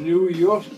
New York.